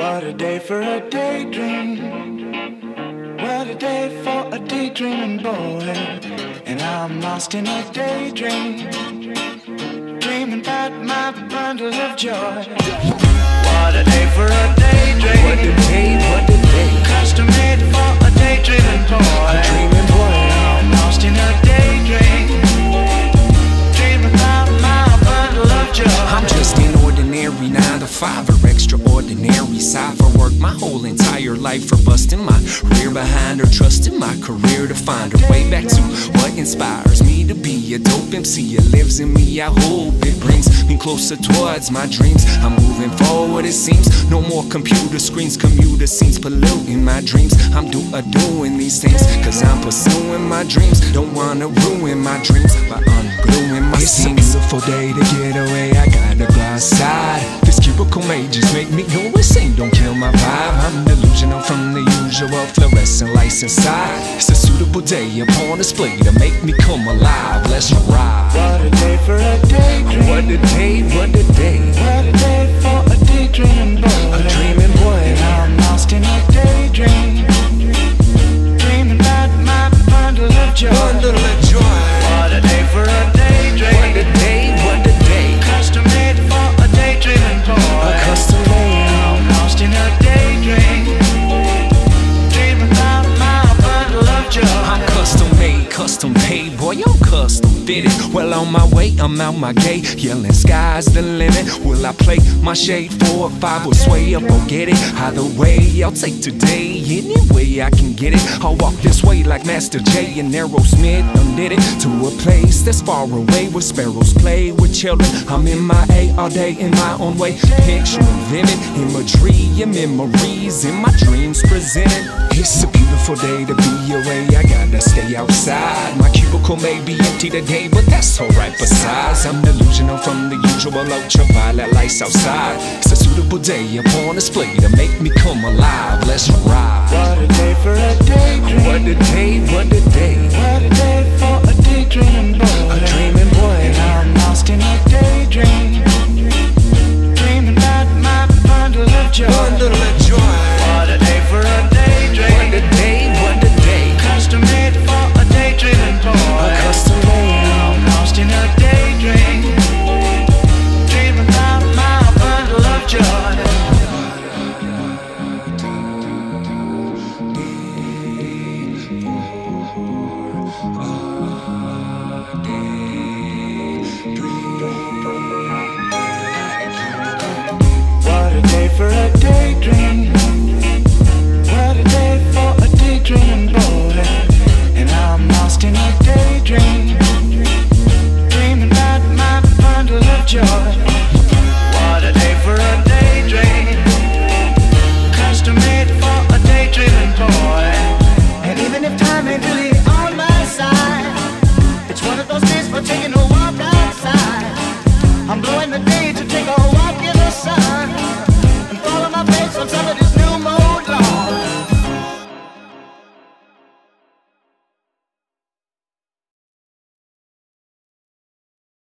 What a day for a daydream. What a day for a daydreaming boy. And I'm lost in a daydream. Dreaming about my bundle of joy. What a day for a daydream. What a day, what ordinary nine to five or extraordinary cipher work my whole entire life for busting my rear behind her, trusting my career to find her way back to what inspires me to be a dope MC. It lives in me. I hope it brings me closer towards my dreams. I'm moving forward, it seems. No more computer screens, commuter scenes polluting my dreams. I'm do a doing these things, cause I'm pursuing my dreams. Don't wanna ruin my dreams by ungluing my It's a beautiful day to get away. I gotta go outside. This cubicle may just make me go insane. Don't kill my vibe. I'm delusional from the usual fluorescent lights inside. It's a suitable day upon display to make me come alive. Let's ride. What a day for a daydream. What a day, custom paid, boy, I'm custom fitted. Well, on my way, I'm out my gate, yelling, sky's the limit. Will I play my shade four or five or sway up or get it? Either way, I'll take today, any way I can get it. I'll walk this way like Master J and Aerosmith undid it to a place that's far away where sparrows play with children. I'm in my A all day in my own way, picturing vivid imagery and memories in my dreams presented. It's a beautiful day to be away. I gotta stay outside. My cubicle may be empty today, but that's alright. Besides, I'm delusional from the usual ultraviolet lights outside. It's a suitable day upon display to make me come alive. Let's ride. What a day for a daydream. What a day, what a when the day